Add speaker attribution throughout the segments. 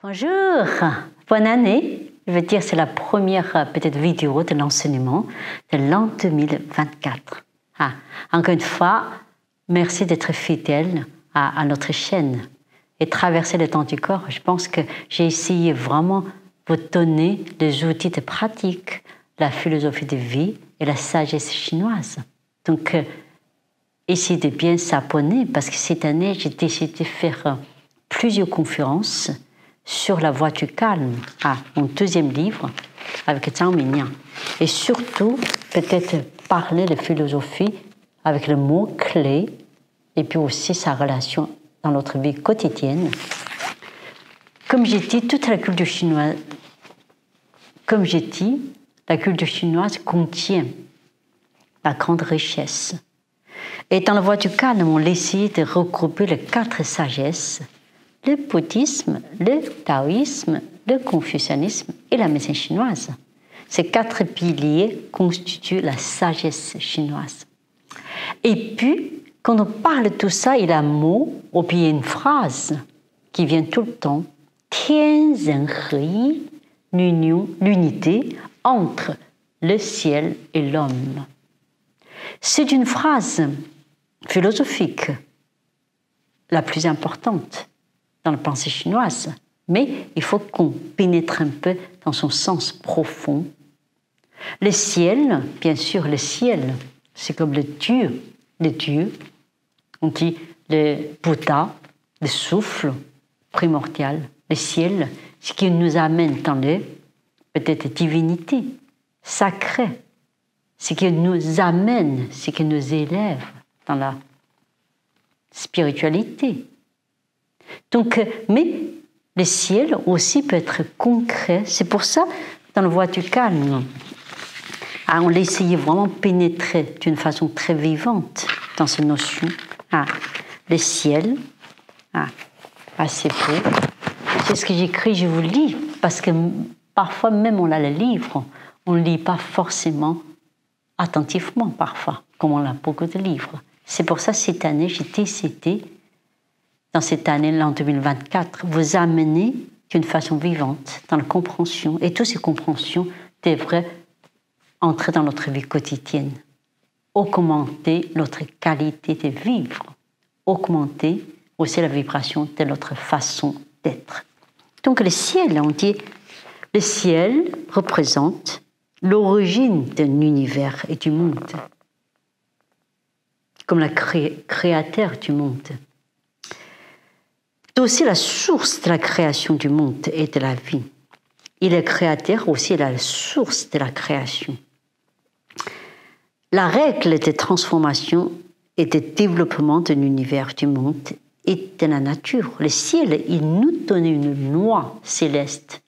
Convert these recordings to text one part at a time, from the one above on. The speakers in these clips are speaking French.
Speaker 1: Bonjour, bonne année. Je veux dire, c'est la première euh, peut-être vidéo de l'enseignement de l'an 2024. Ah, encore une fois, merci d'être fidèle à, notre chaîne et traverser le temps du corps. Je pense que j'ai essayé vraiment vous donner les outils de pratique, la philosophie de vie et la sagesse chinoise. Donc, euh, essayez de bien s'abonner parce que cette année, j'ai décidé de faire euh, plusieurs conférences sur la voie du calme, ah, mon deuxième livre avec Zhang. Et surtout, peut-être parler de philosophie avec le mot clé et puis aussi sa relation dans notre vie quotidienne. Comme j'ai dit, toute la culture chinoise, comme j'ai dit, la culture chinoise contient la grande richesse. Et dans la voie du calme, on essaie de regrouper les quatre sagesses le bouddhisme, le taoïsme, le confucianisme et la médecine chinoise. Ces quatre piliers constituent la sagesse chinoise. Et puis, quand on parle de tout ça, il y a un mot ou bien une phrase qui vient tout le temps. Tian Ri, l'union, l'unité entre le ciel et l'homme. C'est une phrase philosophique la plus importante dans la pensée chinoise, mais il faut qu'on pénètre un peu dans son sens profond. Le ciel, bien sûr, le ciel, c'est comme le Dieu, le Dieu. On dit le Bouddha, le souffle primordial, le ciel, ce qui nous amène dans le peut-être divinité sacrée, ce qui nous amène, ce qui nous élève dans la spiritualité. Donc, mais le ciel aussi peut être concret. C'est pour ça, dans le voie du calme, ah, on l'essayait vraiment pénétrer d'une façon très vivante dans ces notions. Ah, le ciel, ah, assez beau. C'est ce que j'écris, je vous lis, parce que parfois même on a le livre, on ne lit pas forcément attentivement parfois, comme on a beaucoup de livres. C'est pour ça cette année, j'ai décidé dans cette année, l'an 2024, vous amener d'une façon vivante dans la compréhension. Et toutes ces compréhensions devraient entrer dans notre vie quotidienne, augmenter notre qualité de vivre, augmenter aussi la vibration de notre façon d'être. Donc le ciel, on dit, le ciel représente l'origine d'un univers et du monde, comme le créateur du monde aussi la source de la création du monde et de la vie. Il est créateur aussi la source de la création. La règle de transformation et de développement de l'univers du monde et de la nature. Le ciel, il nous donne une loi céleste.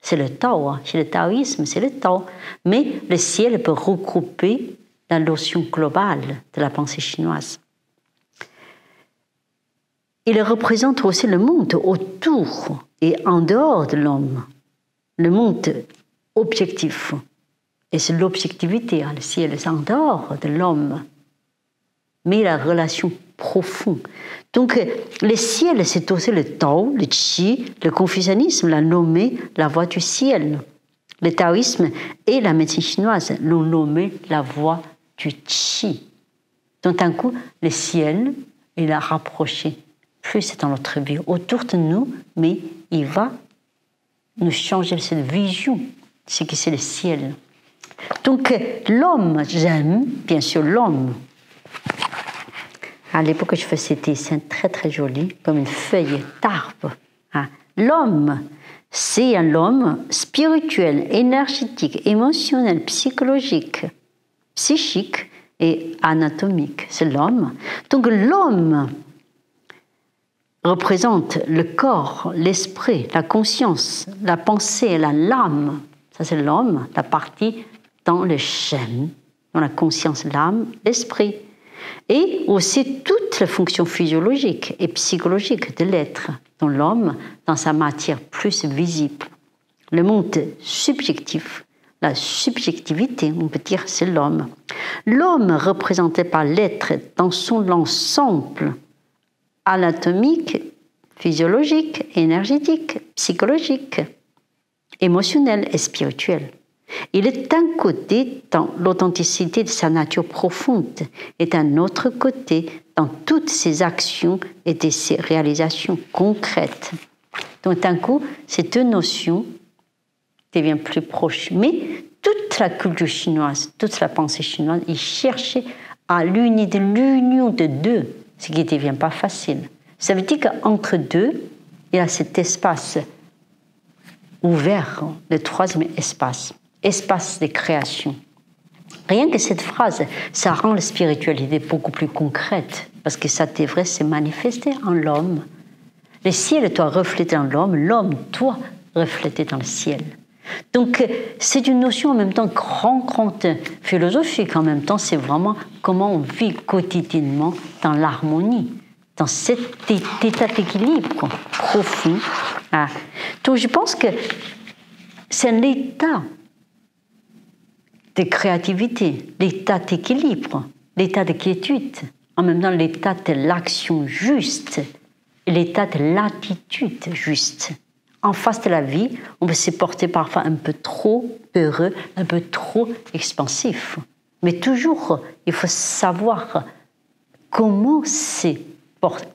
Speaker 1: C'est le Tao, hein. c'est le taoïsme, c'est le Tao. Mais le ciel peut regrouper la notion globale de la pensée chinoise il représente aussi le monde autour et en dehors de l'homme, le monde objectif. Et c'est l'objectivité, hein, le ciel est en dehors de l'homme, mais la relation profonde. Donc le ciel, c'est aussi le Tao, le Qi, le confucianisme l'a nommé la voie du ciel. Le taoïsme et la médecine chinoise l'ont nommé la voie du Qi. Donc d'un coup, le ciel, il a rapproché plus c'est dans notre vie autour de nous, mais il va nous changer cette vision, ce que c'est le ciel. Donc l'homme, j'aime bien sûr l'homme. À l'époque, je faisais des dessins très très jolis, comme une feuille d'arbre. Hein. L'homme, c'est un homme spirituel, énergétique, émotionnel, psychologique, psychique et anatomique. C'est l'homme. Donc l'homme, représente le corps, l'esprit, la conscience, la pensée, la l'âme. Ça, c'est l'homme, la partie dans le chêne, dans la conscience, l'âme, l'esprit. Et aussi toutes les fonctions physiologiques et psychologiques de l'être, dans l'homme, dans sa matière plus visible. Le monde subjectif, la subjectivité, on peut dire, c'est l'homme. L'homme représenté par l'être dans son ensemble, anatomique, physiologique, énergétique, psychologique, émotionnel et spirituel. Il est d'un côté dans l'authenticité de sa nature profonde et d'un autre côté dans toutes ses actions et ses réalisations concrètes. Donc d'un coup, ces deux notions plus proches. Mais toute la culture chinoise, toute la pensée chinoise, il cherchait à l'unité, l'union de deux, ce qui ne devient pas facile. Ça veut dire qu'entre deux, il y a cet espace ouvert, le troisième espace espace de création. Rien que cette phrase, ça rend la spiritualité beaucoup plus concrète, parce que ça devrait se manifester en l'homme. Le ciel doit refléter en l'homme, l'homme doit refléter dans le ciel. Donc c'est une notion en même temps grand, grand philosophique, en même temps c'est vraiment comment on vit quotidiennement dans l'harmonie, dans cet état d'équilibre profond. Ah. Donc je pense que c'est un état de créativité, l'état d'équilibre, l'état de quiétude, en même temps l'état de l'action juste, l'état de l'attitude juste. En face de la vie, on peut se porter parfois un peu trop peureux, un peu trop expansif. Mais toujours, il faut savoir comment se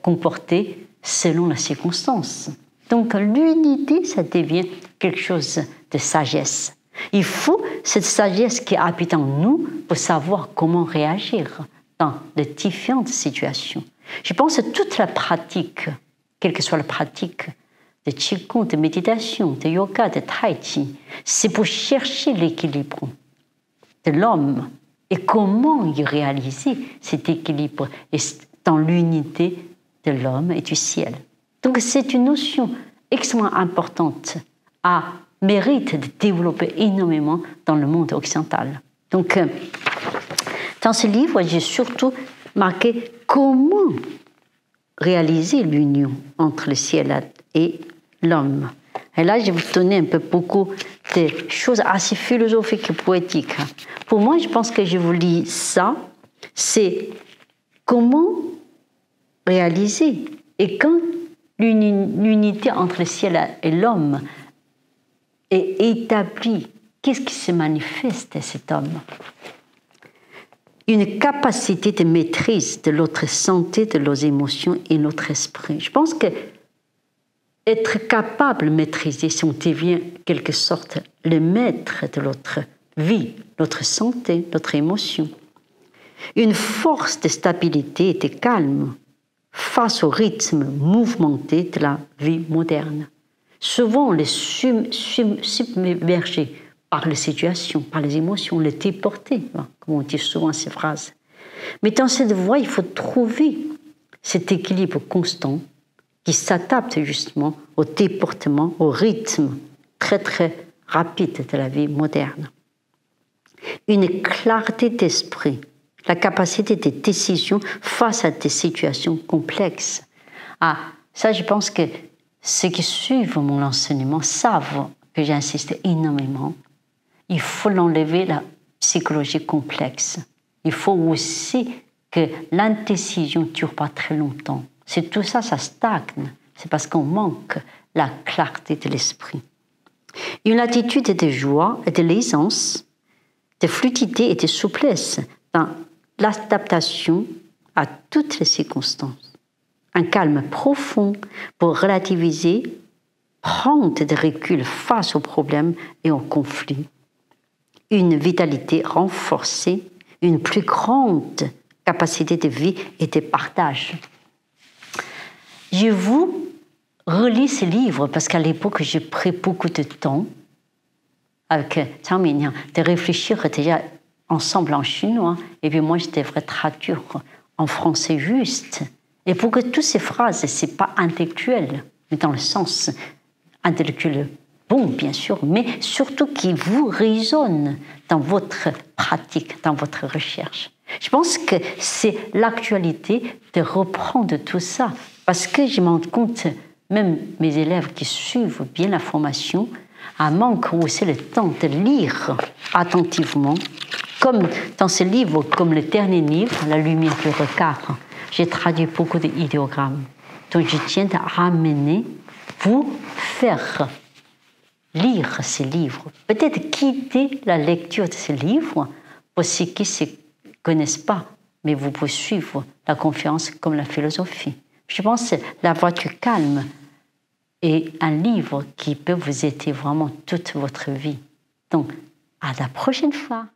Speaker 1: comporter selon la circonstance. Donc l'unité, ça devient quelque chose de sagesse. Il faut cette sagesse qui habite en nous pour savoir comment réagir dans les différentes situations. Je pense que toute la pratique, quelle que soit la pratique, de Qigong, de méditation, de yoga, de tai chi, c'est pour chercher l'équilibre de l'homme et comment y réaliser cet équilibre dans l'unité de l'homme et du ciel. Donc c'est une notion extrêmement importante à mérite de développer énormément dans le monde occidental. Donc, euh, dans ce livre, j'ai surtout marqué comment réaliser l'union entre le ciel et l'homme. Et là, je vous donner un peu beaucoup de choses assez philosophiques et poétiques. Pour moi, je pense que je vous lis ça, c'est comment réaliser et quand l'unité entre le ciel et l'homme et établi. Qu'est-ce qui se manifeste à cet homme? Une capacité de maîtrise de notre santé, de nos émotions et notre esprit. Je pense que être capable de maîtriser, si on devient quelque sorte le maître de notre vie, notre santé, notre émotion. Une force de stabilité et de calme face au rythme mouvementé de la vie moderne. Souvent, on est submergé par les situations, par les émotions, on est déporté, hein, comme on dit souvent ces phrases. Mais dans cette voie, il faut trouver cet équilibre constant qui s'adapte justement au déportement, au rythme très très rapide de la vie moderne. Une clarté d'esprit, la capacité de décision face à des situations complexes. Ah, ça, je pense que ceux qui suivent mon enseignement savent que j'insiste énormément. Il faut l'enlever la psychologie complexe. Il faut aussi que l'indécision ne dure pas très longtemps. Si tout ça, ça stagne, c'est parce qu'on manque la clarté de l'esprit. Une attitude de joie et de l'aisance, de fluidité et de souplesse dans l'adaptation à toutes les circonstances un calme profond pour relativiser, prendre des reculs face aux problèmes et aux conflits, une vitalité renforcée, une plus grande capacité de vie et de partage. Je vous relis ce livre parce qu'à l'époque, j'ai pris beaucoup de temps avec Chang de réfléchir déjà ensemble en chinois, et puis moi, je devrais traduire en français juste. Et pour que toutes ces phrases, ce n'est pas intellectuel, mais dans le sens intellectuel bon, bien sûr, mais surtout qui vous résonne dans votre pratique, dans votre recherche. Je pense que c'est l'actualité de reprendre tout ça, parce que je m'en compte, même mes élèves qui suivent bien la formation, à manque aussi le temps de lire attentivement, comme dans ce livre, comme le dernier livre, La lumière du regard j'ai traduit beaucoup d'idéogrammes. Donc je tiens à ramener, vous faire lire ces livres, peut-être quitter la lecture de ces livres pour ceux qui ne se connaissent pas, mais vous pouvez suivre la conférence comme la philosophie. Je pense que La voiture calme est un livre qui peut vous aider vraiment toute votre vie. Donc, à la prochaine fois.